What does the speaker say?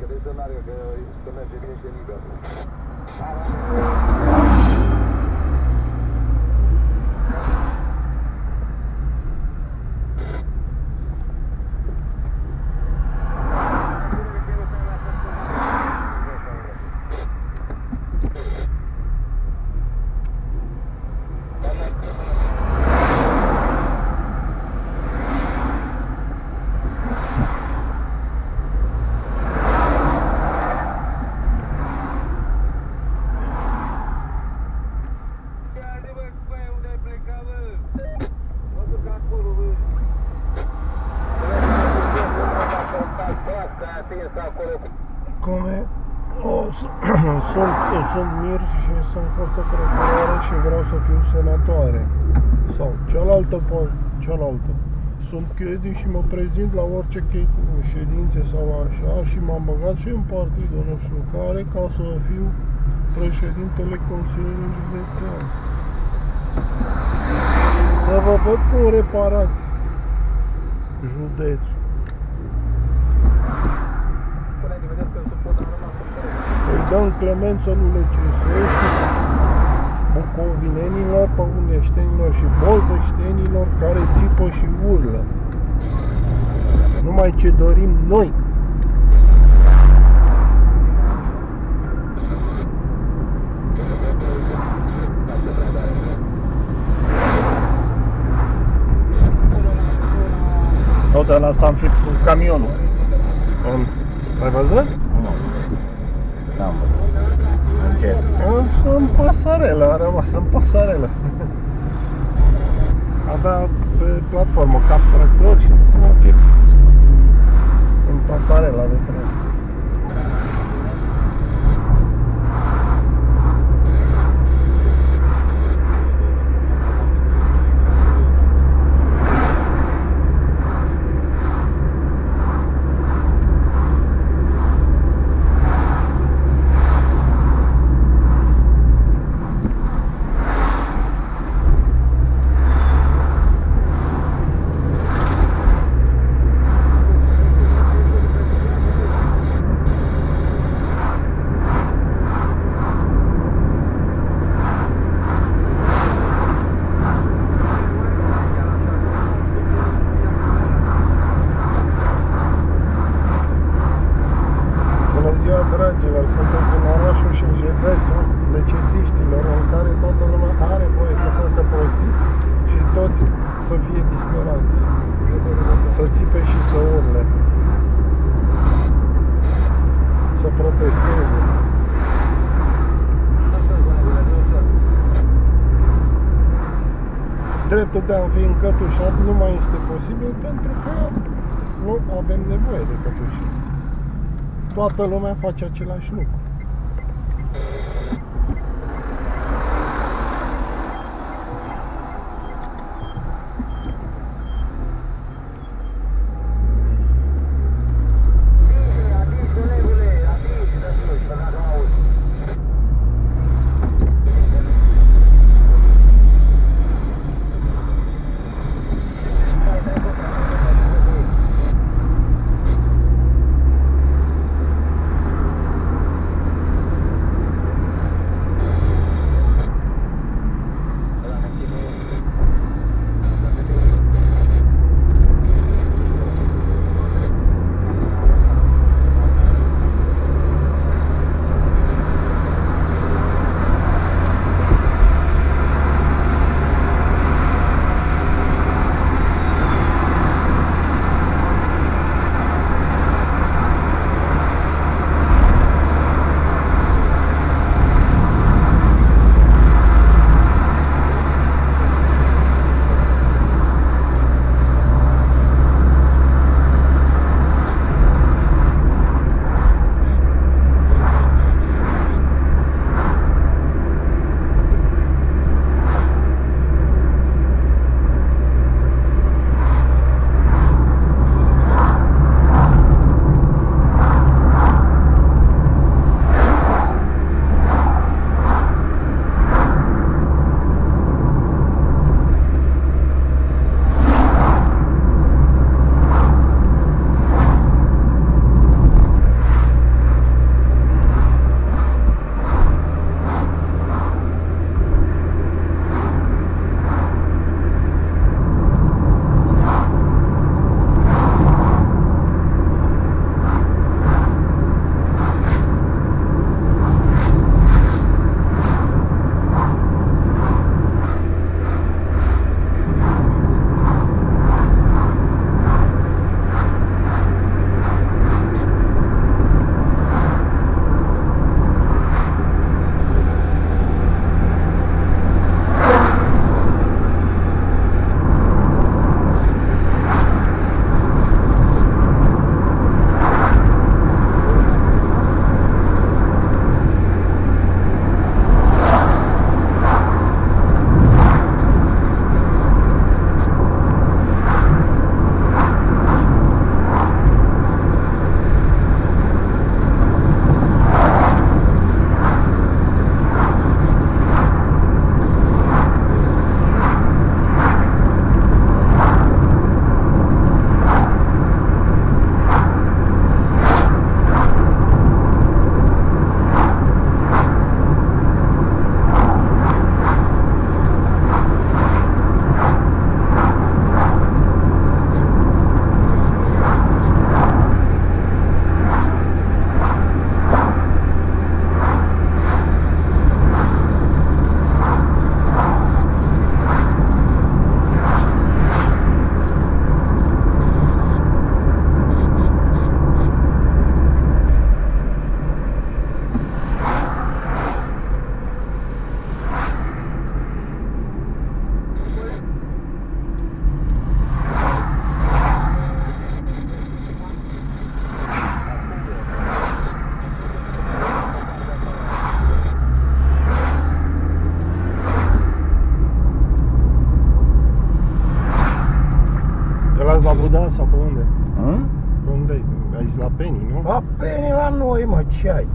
Vedeți să meargă, că, că merge bine și s- sunt, sunt Mir și sunt fostă procuroare și vreau să fiu senatoare. Sau cealaltă, po- cealaltă. Sunt Chedi și mă prezint la orice che- ședințe sau așa și m-am băgat și în partidul nu știu care ca să fiu președintele Consiliului Județean. Să vă văd cum reparați județul. Spune-i, vedeți că suportul a rămas în care. Îi dăm clemență lui LCS și bucovinenilor, păuneștenilor și boldăștenilor care țipă și urlă. Numai ce dorim noi. Tot ăla s-a înfipt cu camionul. În... Ai văzut? Nu. N-am văzut. Încet. În, în pasarelă, a rămas în pasarelă. Avea pe platformă cap tractor și s-a înfipt în pasarela de tren. Și în județul necesiștilor în care toată lumea are voie să facă prostii și toți să fie disperați. Să țipe și să urle. Să protesteze. Dreptul de a fi încătușat nu mai este posibil pentru că nu avem nevoie de cătușii toată lumea face același lucru. Ați la Buda sau pe unde? Hă? Pe unde? Aici la Penny, nu? La Penny, la noi, mă, ce ai?